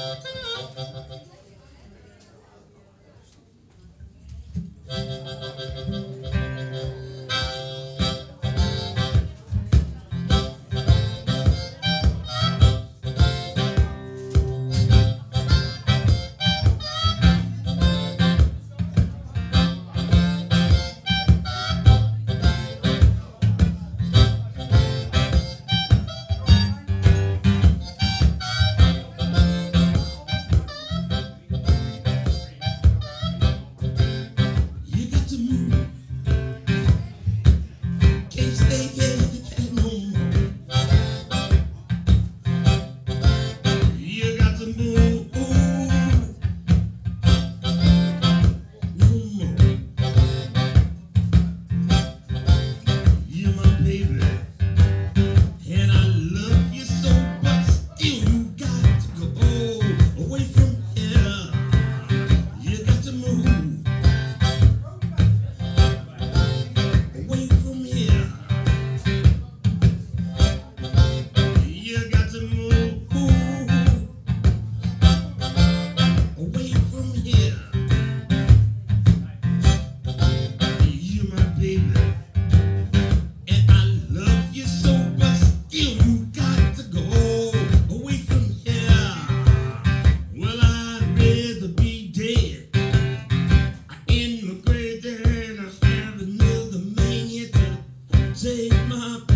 You take my